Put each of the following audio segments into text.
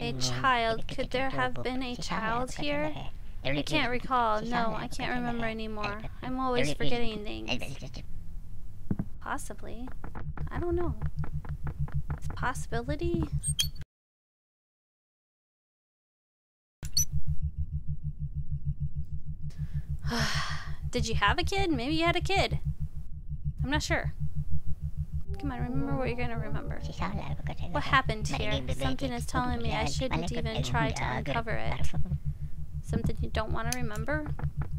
A child. Could there have been a child here? I can't recall. No, I can't remember anymore. I'm always forgetting things. Possibly. I don't know. It's a possibility. Did you have a kid? Maybe you had a kid. I'm not sure. Come on, remember what you're gonna remember. What happened here? Something is telling me I shouldn't even try to uncover it. Something you don't want to remember?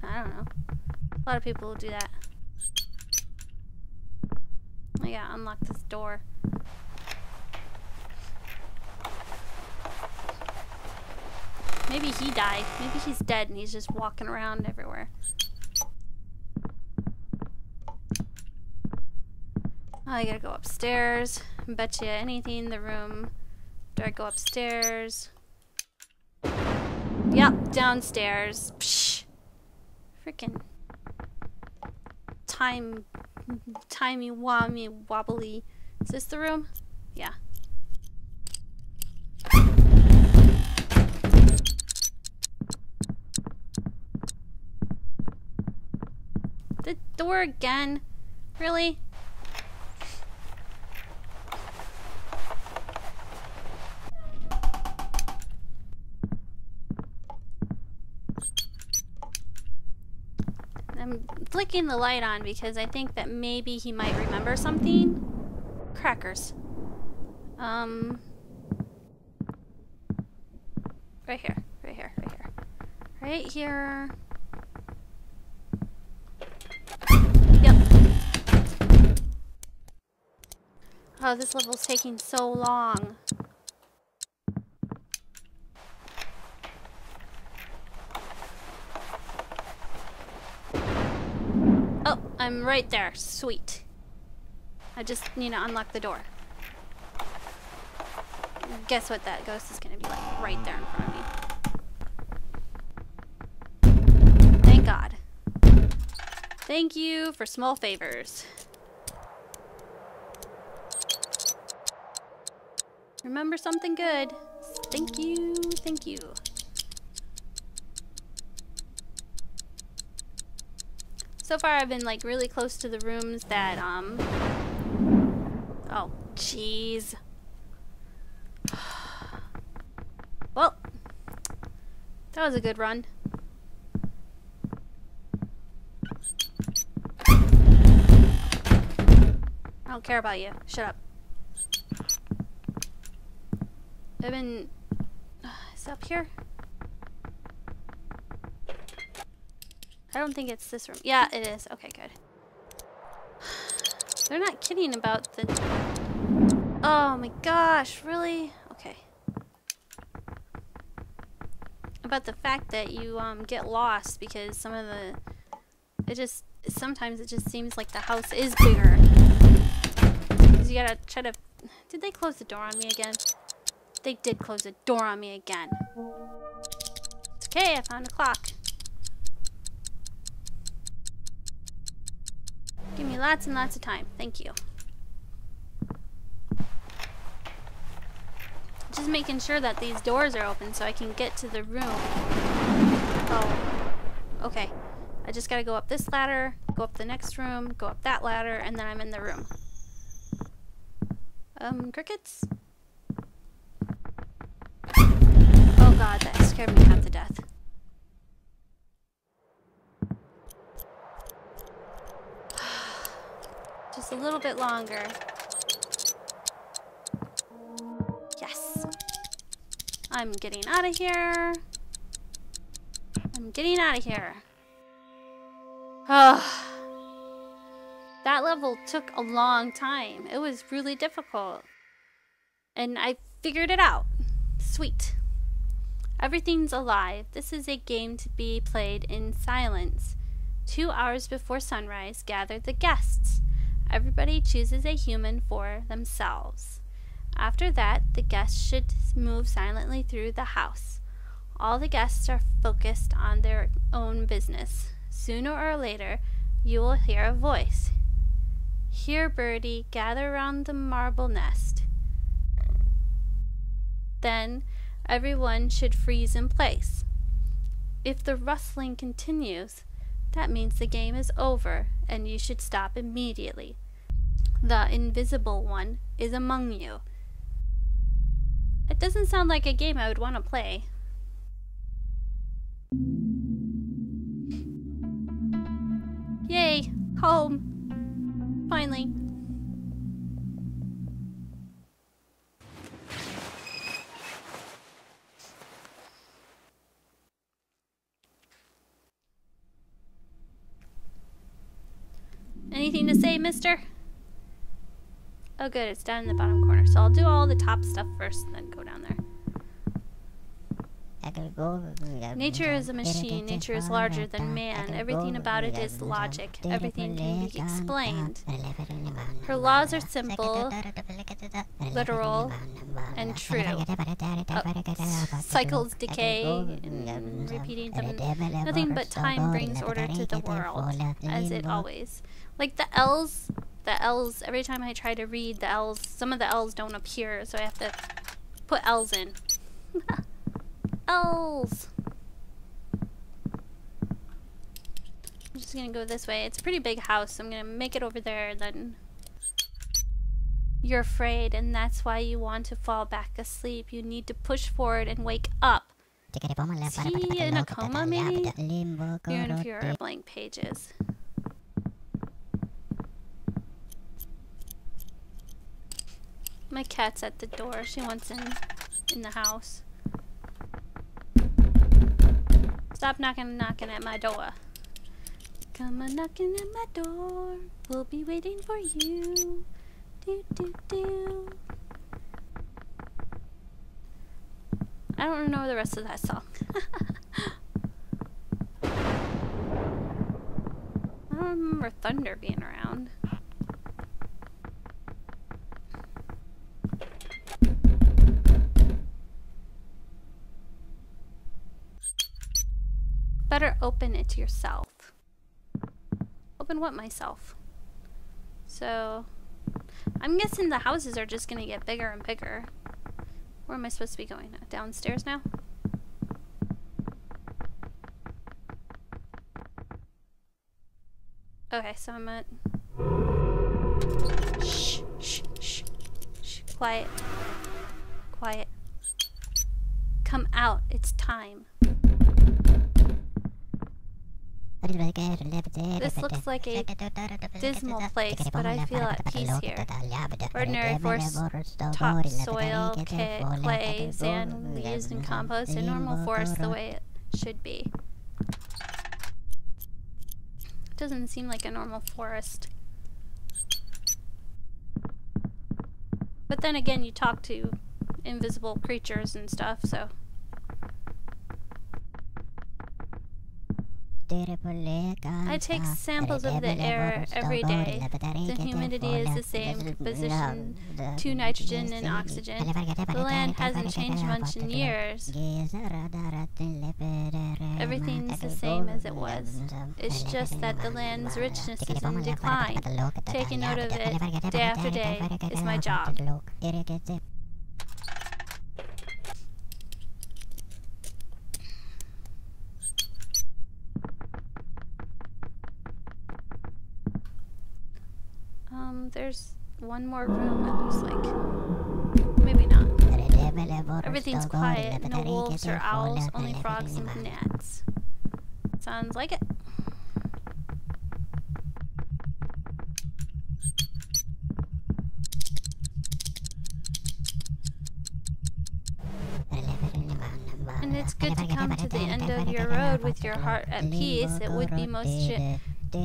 I don't know. A lot of people will do that. Oh yeah, unlock this door. Maybe he died. Maybe he's dead and he's just walking around everywhere. I gotta go upstairs. Bet you anything in the room. Do I go upstairs? Yep, downstairs. Psh. Freaking time timey wammy wobbly. Is this the room? Yeah. The door again? Really? I'm flicking the light on because I think that maybe he might remember something. Crackers. Um. Right here. Right here. Right here. Right here. Yep. Oh, this level's taking so long. Oh, I'm right there. Sweet. I just need to unlock the door. Guess what that ghost is going to be like right there in front of me. Thank God. Thank you for small favors. Remember something good. Thank you, thank you. So far I've been like really close to the rooms that, um... Oh, jeez. well, that was a good run. I don't care about you. Shut up. I've been... Is it up here? I don't think it's this room. Yeah, it is. Okay, good. They're not kidding about the... Oh my gosh, really? Okay. About the fact that you um, get lost because some of the... It just... Sometimes it just seems like the house is bigger. Because you gotta try to... Did they close the door on me again? They did close the door on me again. It's okay, I found a clock. Lots and lots of time. Thank you. Just making sure that these doors are open so I can get to the room. Oh. Okay. I just gotta go up this ladder, go up the next room, go up that ladder, and then I'm in the room. Um, crickets? Oh god, that scared me half to death. Just a little bit longer. Yes. I'm getting out of here. I'm getting out of here. Ugh. That level took a long time. It was really difficult. And I figured it out. Sweet. Everything's alive. This is a game to be played in silence. Two hours before sunrise, gather the guests. Everybody chooses a human for themselves. After that, the guests should move silently through the house. All the guests are focused on their own business. Sooner or later, you will hear a voice. Here, birdie, gather round the marble nest. Then everyone should freeze in place. If the rustling continues, that means the game is over and you should stop immediately. The invisible one is among you. It doesn't sound like a game I would want to play. Yay! Home! Anything to say, mister? Oh good, it's down in the bottom corner. So I'll do all the top stuff first and then. Nature is a machine. Nature is larger than man. Everything about it is logic. Everything can be explained. Her laws are simple, literal, and true. Uh, cycles decay and repeating them. Nothing but time brings order to the world, as it always. Like the L's, the L's, every time I try to read the L's, some of the L's don't appear, so I have to put L's in. L's! I'm just gonna go this way. It's a pretty big house, so I'm gonna make it over there, then... You're afraid, and that's why you want to fall back asleep. You need to push forward and wake up. Is he in a coma, maybe? Even if you're blank pages. My cat's at the door. She wants in in the house. Stop knocking knocking at my door. Come on knocking at my door. We'll be waiting for you. Do do do. I don't know the rest of that song. I don't remember Thunder being around. Better open it to yourself. Open what myself? So, I'm guessing the houses are just gonna get bigger and bigger. Where am I supposed to be going? Downstairs now? Okay, so I'm at... Shh, shh, shh, shh. Quiet. Quiet. Come out. It's time. This looks like a dismal place, but I feel at peace here. Ordinary forest, topsoil, clay, sand used in compost, a normal forest the way it should be. Doesn't seem like a normal forest. But then again, you talk to invisible creatures and stuff, so... I take samples of the air every day. The humidity is the same composition two nitrogen and oxygen. The land hasn't changed much in years. Everything's the same as it was. It's just that the land's richness is in decline. Taking note of it day after day is my job. Um, there's one more room, it looks like. Maybe not. Everything's quiet. No wolves or owls, only frogs and gnats. Sounds like it. And it's good to come to the end of your road with your heart at peace. It would be most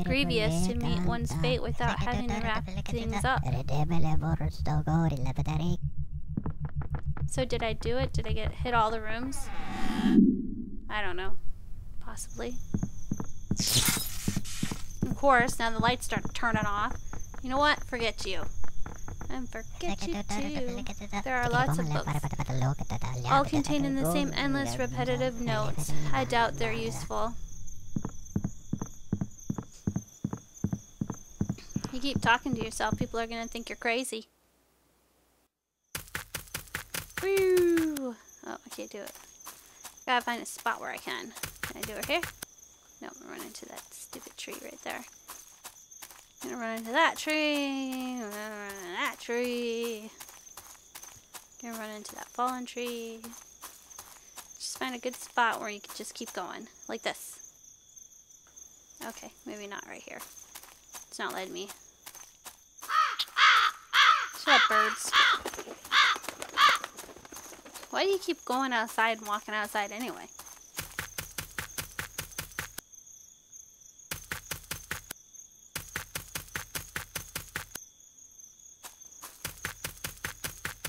grievous to meet one's fate without having to wrap things up. So did I do it? Did I get hit all the rooms? I don't know. Possibly. Of course, now the lights start turning off. You know what? Forget you. And forget you too. There are lots of books, all contained in the same endless repetitive notes. I doubt they're useful. Keep talking to yourself, people are gonna think you're crazy. Woo! Oh, I can't do it. Gotta find a spot where I can. Can I do it here? No, I'm run into that stupid tree right there. I'm gonna run into that tree. I'm gonna run into that tree. I'm gonna run into that fallen tree. Just find a good spot where you can just keep going. Like this. Okay, maybe not right here. It's not letting me. Birds. Why do you keep going outside and walking outside anyway?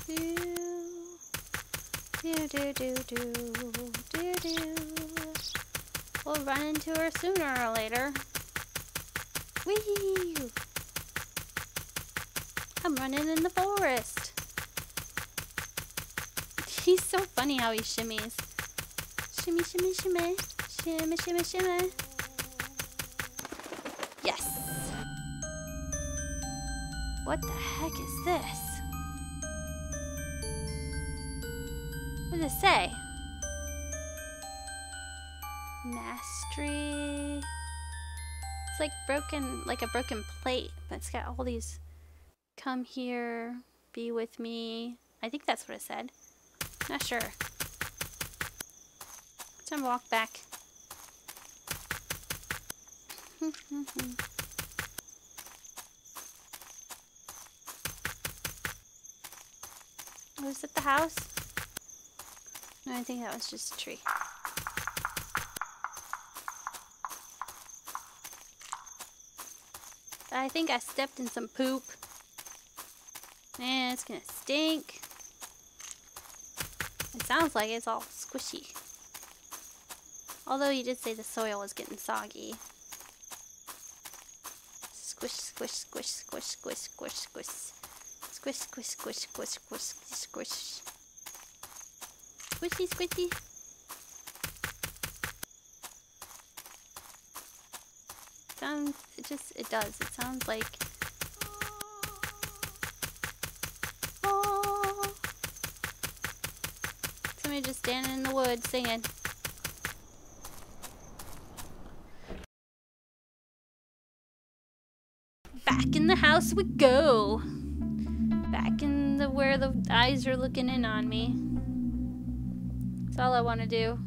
Do, do, do, do, do, do. We'll run into her sooner or later. Whee! I'm running in the forest. He's so funny how he shimmies. Shimmy, shimmy, shimmy. Shimmy, shimmy, shimmy. Yes. What the heck is this? What does it say? Mastery. It's like broken, like a broken plate, but it's got all these. Come here, be with me. I think that's what it said. Not sure. Time to walk back. Was it the house? No, I think that was just a tree. I think I stepped in some poop. And it's gonna stink. It sounds like it's all squishy. Although you did say the soil was getting soggy. Squish, squish, squish, squish, squish, squish, squish. Squish, squish, squish, squish, squish, squish. Squishy, squishy. Sounds, it just, it does. It sounds like Somebody just standing in the woods singing. Back in the house we go. Back in the where the eyes are looking in on me. That's all I want to do.